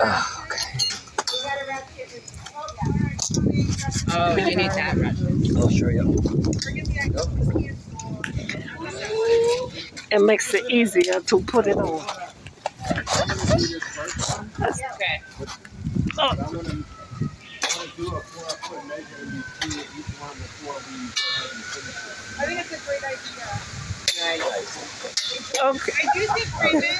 Ah, okay. Oh, you need that ratchet. I'll show you. It makes it easier to put it on. Okay. I think it's a great idea. Okay. I do think Raymond.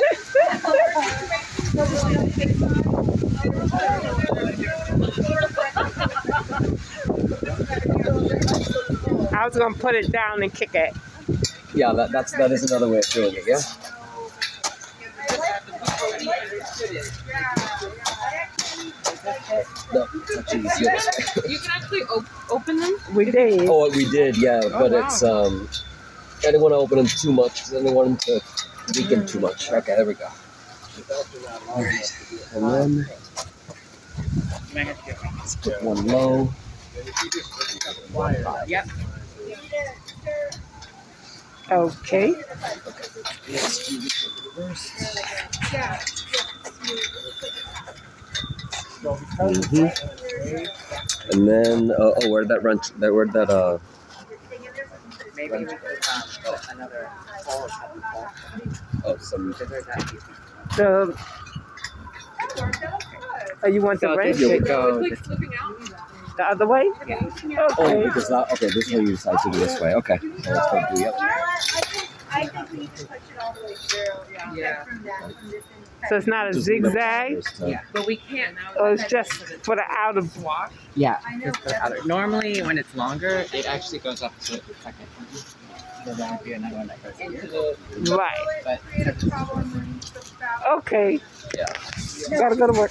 I was gonna put it down and kick it. Yeah, that, that's that is another way of doing it. Yeah. No, it's actually easier this way. You can actually op- open them. We did. Oh, we did, yeah, but wow. it's um, I didn't want to open them too much because I didn't want them to weaken too much. Okay, there we go. All right, and then let's put one low. Yep. Okay. Let's do this one reverse. Mhm. And then, uh, oh, where'd that wrench? That where'd that uh? Maybe we could um, go another hole at the wall. Oh, some. Because there's that easy. The. Oh, you want the So wrench this the go this other way? Yeah. Oh, Okay. because that. Okay, this one you decide to do this way. Okay, so let's go do yep. I think we need push it all the way through. Yeah. Yeah. From that, from this end. So it's not a Just zigzag, Yeah, but we can't now. or it's just for the outer. block. Yeah. I know. for the outer- Normally, when it's longer, it actually goes up to the second one. So there would be another one that goes here. Right. But Create a problem when the spouse- Okay. Yeah. Gotta go to work.